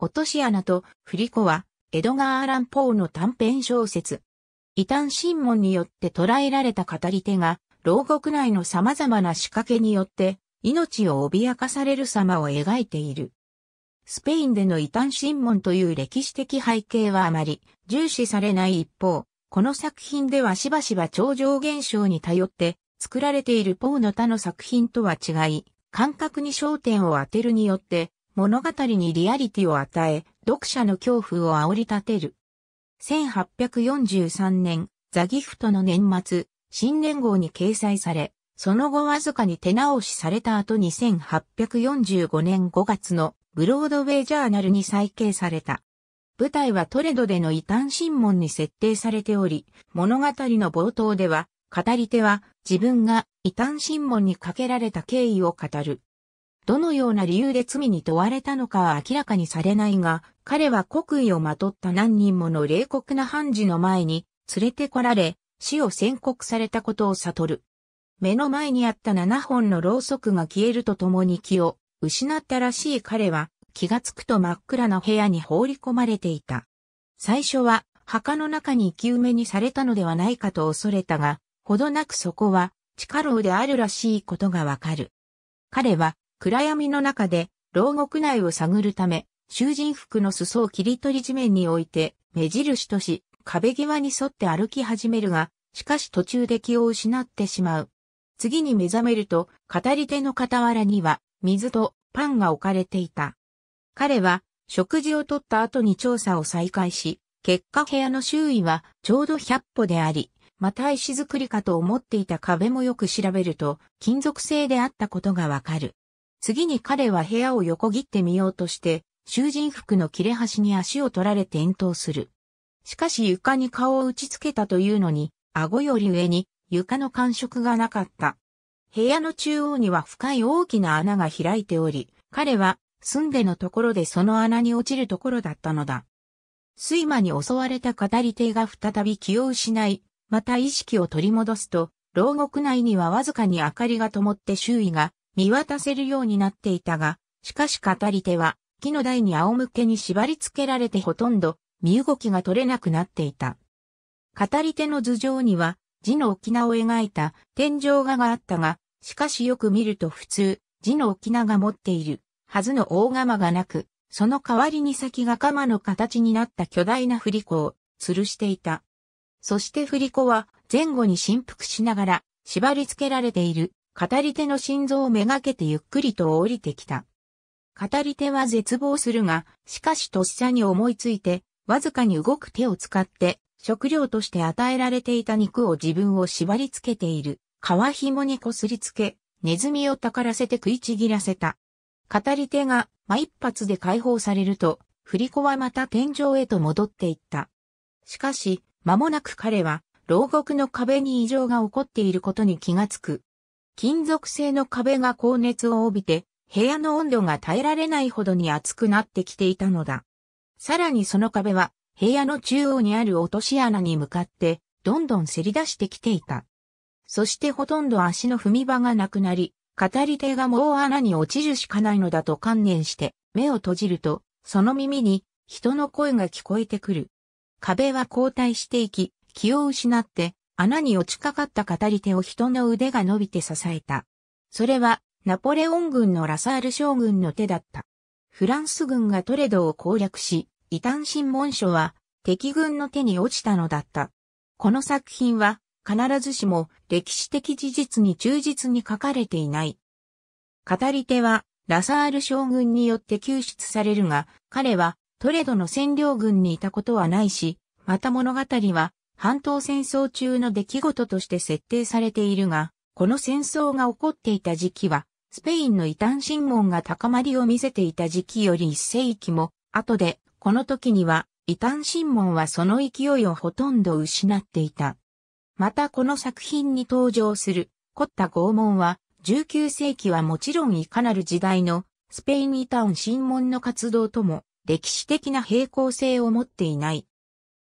落とし穴と振り子は、エドガー・アラン・ポーの短編小説。異端審問によって捉えられた語り手が、牢獄内の様々な仕掛けによって、命を脅かされる様を描いている。スペインでの異端審問という歴史的背景はあまり重視されない一方、この作品ではしばしば超常現象に頼って作られているポーの他の作品とは違い、感覚に焦点を当てるによって物語にリアリティを与え、読者の恐怖を煽り立てる。1843年、ザギフトの年末、新年号に掲載され、その後わずかに手直しされた後に1845年5月のブロードウェイジャーナルに再掲された。舞台はトレドでの異端審問に設定されており、物語の冒頭では、語り手は自分が異端審問にかけられた経緯を語る。どのような理由で罪に問われたのかは明らかにされないが、彼は国威をまとった何人もの冷酷な判事の前に連れてこられ、死を宣告されたことを悟る。目の前にあった7本のろうそくが消えるとともに気を失ったらしい彼は気がつくと真っ暗な部屋に放り込まれていた。最初は墓の中に生き埋めにされたのではないかと恐れたが、ほどなくそこは地下牢であるらしいことがわかる。彼は暗闇の中で牢獄内を探るため、囚人服の裾を切り取り地面に置いて目印とし、壁際に沿って歩き始めるが、しかし途中で気を失ってしまう。次に目覚めると、語り手の傍らには、水とパンが置かれていた。彼は食事をとった後に調査を再開し、結果部屋の周囲はちょうど100歩であり、また石造りかと思っていた壁もよく調べると金属製であったことがわかる。次に彼は部屋を横切ってみようとして、囚人服の切れ端に足を取られて転倒する。しかし床に顔を打ちつけたというのに、顎より上に床の感触がなかった。部屋の中央には深い大きな穴が開いており、彼は住んでのところでその穴に落ちるところだったのだ。睡魔に襲われた語り手が再び気を失い、また意識を取り戻すと、牢獄内にはわずかに明かりが灯って周囲が見渡せるようになっていたが、しかし語り手は木の台に仰向けに縛り付けられてほとんど身動きが取れなくなっていた。語り手の頭上には字の沖縄を描いた天井画があったが、しかしよく見ると普通、字の沖縄が持っているはずの大釜がなく、その代わりに先が鎌の形になった巨大な振り子を吊るしていた。そして振り子は前後に振幅しながら縛り付けられている語り手の心臓をめがけてゆっくりと降りてきた。語り手は絶望するが、しかしとっさに思いついて、わずかに動く手を使って食料として与えられていた肉を自分を縛り付けている皮紐にこすりつけ、ネズミをたからせて食いちぎらせた。語り手が真一発で解放されると、振り子はまた天井へと戻っていった。しかし、間もなく彼は、牢獄の壁に異常が起こっていることに気がつく。金属製の壁が高熱を帯びて、部屋の温度が耐えられないほどに熱くなってきていたのだ。さらにその壁は、部屋の中央にある落とし穴に向かって、どんどんせり出してきていた。そしてほとんど足の踏み場がなくなり、語り手がもう穴に落ちるしかないのだと観念して目を閉じると、その耳に人の声が聞こえてくる。壁は後退していき、気を失って穴に落ちかかった語り手を人の腕が伸びて支えた。それはナポレオン軍のラサール将軍の手だった。フランス軍がトレドを攻略し、異端審問書は敵軍の手に落ちたのだった。この作品は必ずしも歴史的事実に忠実に書かれていない。語り手はラサール将軍によって救出されるが、彼はトレドの占領軍にいたことはないし、また物語は半島戦争中の出来事として設定されているが、この戦争が起こっていた時期は、スペインの異端審問が高まりを見せていた時期より一世紀も後で、この時には異端審問はその勢いをほとんど失っていた。またこの作品に登場する凝った拷問は19世紀はもちろんいかなる時代のスペインイタウン審問の活動とも歴史的な平行性を持っていない。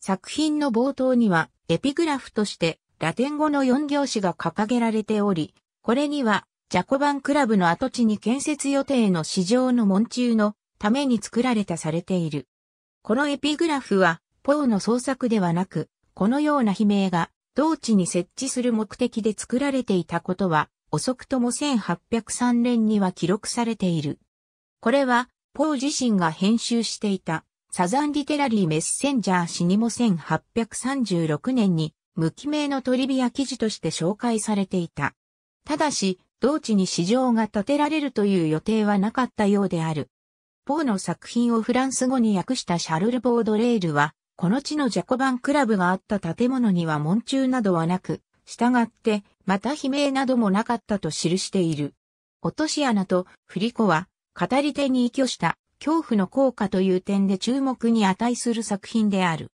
作品の冒頭にはエピグラフとしてラテン語の4行詞が掲げられており、これにはジャコバンクラブの跡地に建設予定の市場の門中のために作られたされている。このエピグラフは、ポーの創作ではなく、このような悲鳴が、同地に設置する目的で作られていたことは、遅くとも1803年には記録されている。これは、ポー自身が編集していた、サザンリテラリーメッセンジャー誌にも1836年に、無記名のトリビア記事として紹介されていた。ただし、同地に市場が建てられるという予定はなかったようである。ポーの作品をフランス語に訳したシャルル・ボードレールは、この地のジャコバンクラブがあった建物には門柱などはなく、従って、また悲鳴などもなかったと記している。落とし穴と振り子は、語り手に依拠した恐怖の効果という点で注目に値する作品である。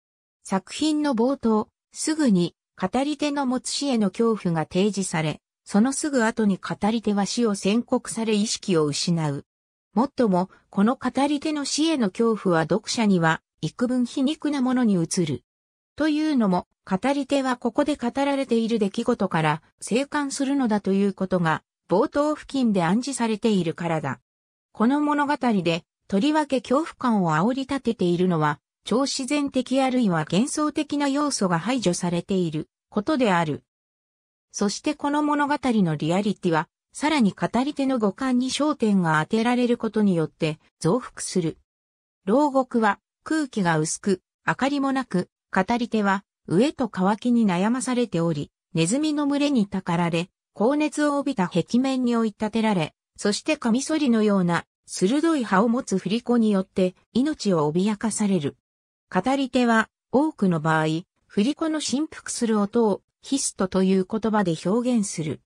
作品の冒頭、すぐに語り手の持つ死への恐怖が提示され、そのすぐ後に語り手は死を宣告され意識を失う。もっとも、この語り手の死への恐怖は読者には幾分皮肉なものに映る。というのも、語り手はここで語られている出来事から生還するのだということが、冒頭付近で暗示されているからだ。この物語で、とりわけ恐怖感を煽り立てているのは、超自然的あるいは幻想的な要素が排除されていることである。そしてこの物語のリアリティは、さらに語り手の五感に焦点が当てられることによって増幅する。牢獄は空気が薄く、明かりもなく、語り手は上と乾きに悩まされており、ネズミの群れにたかられ、高熱を帯びた壁面に追い立てられ、そしてカミソリのような鋭い刃を持つ振り子によって命を脅かされる。語り手は多くの場合、振り子の振幅する音をヒストという言葉で表現する。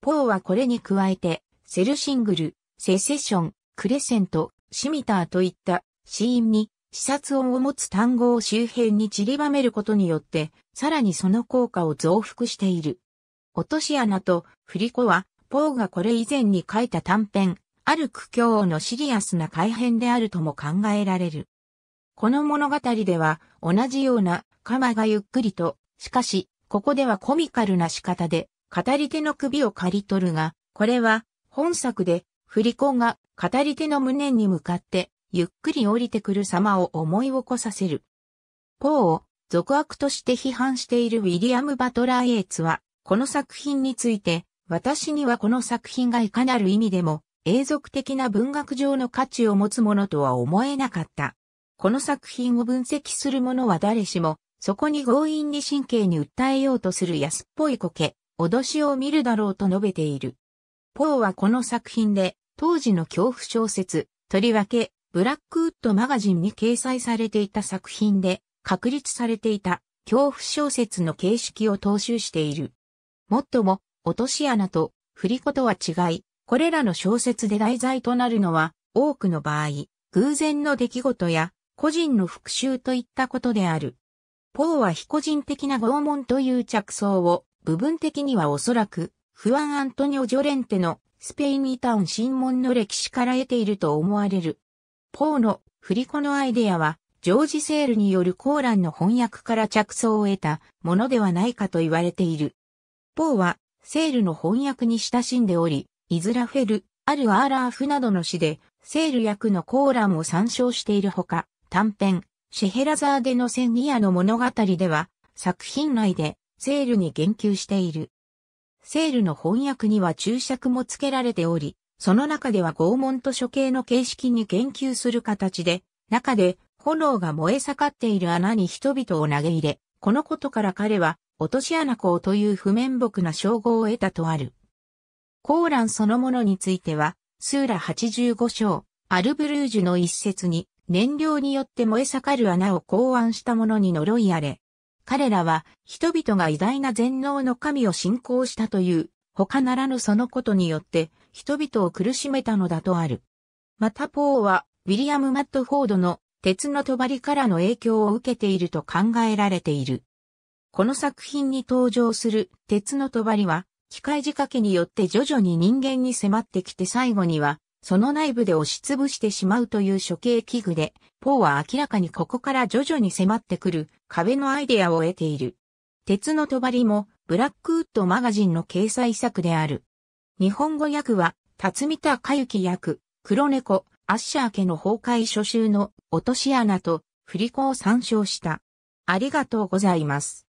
ポーはこれに加えて、セルシングル、セセション、クレセント、シミターといった死因に視察音を持つ単語を周辺に散りばめることによって、さらにその効果を増幅している。落とし穴と振り子は、ポーがこれ以前に書いた短編、ある苦境のシリアスな改変であるとも考えられる。この物語では、同じような、カマがゆっくりと、しかし、ここではコミカルな仕方で、語り手の首を刈り取るが、これは本作で振り子が語り手の胸に向かってゆっくり降りてくる様を思い起こさせる。ポーを続悪として批判しているウィリアム・バトラー・エイツは、この作品について、私にはこの作品がいかなる意味でも、永続的な文学上の価値を持つものとは思えなかった。この作品を分析する者は誰しも、そこに強引に神経に訴えようとする安っぽい苔、脅しを見るだろうと述べている。ポーはこの作品で、当時の恐怖小説、とりわけ、ブラックウッドマガジンに掲載されていた作品で、確立されていた恐怖小説の形式を踏襲している。もっとも、落とし穴と振り子とは違い、これらの小説で題材となるのは、多くの場合、偶然の出来事や個人の復讐といったことである。ポーは非個人的な拷問という着想を、部分的にはおそらく、フアン・アントニオ・ジョレンテのスペイン・イタウン審問の歴史から得ていると思われる。ポーの振り子のアイデアは、ジョージ・セールによるコーランの翻訳から着想を得たものではないかと言われている。ポーは、セールの翻訳に親しんでおり、イズラフェル、あるアーラーフなどの詩で、セール役のコーランを参照しているほか、短編、シェヘラザーデの千ギアの物語では、作品内でセールに言及している。セールの翻訳には注釈も付けられており、その中では拷問と処刑の形式に言及する形で、中で炎が燃え盛っている穴に人々を投げ入れ、このことから彼は落とし穴校という不面目な称号を得たとある。コーランそのものについては、スーラ85章、アルブルージュの一節に、燃料によって燃え盛る穴を考案した者に呪いあれ。彼らは人々が偉大な全能の神を信仰したという、他ならぬそのことによって人々を苦しめたのだとある。またポーは、ウィリアム・マットフォードの鉄の帳からの影響を受けていると考えられている。この作品に登場する鉄の帳は、機械仕掛けによって徐々に人間に迫ってきて最後にはその内部で押しつぶしてしまうという処刑器具で、ポーは明らかにここから徐々に迫ってくる壁のアイデアを得ている。鉄の帳もブラックウッドマガジンの掲載作である。日本語訳は、辰巳田かゆき役、黒猫、アッシャー家の崩壊初秋の落とし穴と振り子を参照した。ありがとうございます。